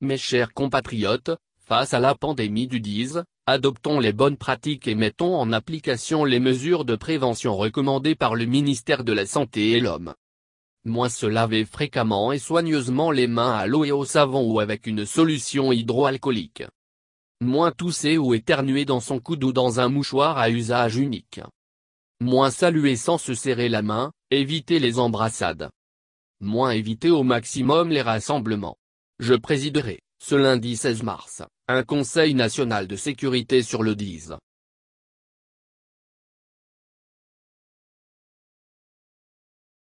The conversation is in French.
Mes chers compatriotes, face à la pandémie du 10, adoptons les bonnes pratiques et mettons en application les mesures de prévention recommandées par le ministère de la Santé et l'Homme. Moins se laver fréquemment et soigneusement les mains à l'eau et au savon ou avec une solution hydroalcoolique. Moins tousser ou éternuer dans son coude ou dans un mouchoir à usage unique. Moins saluer sans se serrer la main, éviter les embrassades. Moins éviter au maximum les rassemblements. Je présiderai, ce lundi 16 mars, un Conseil national de sécurité sur le 10.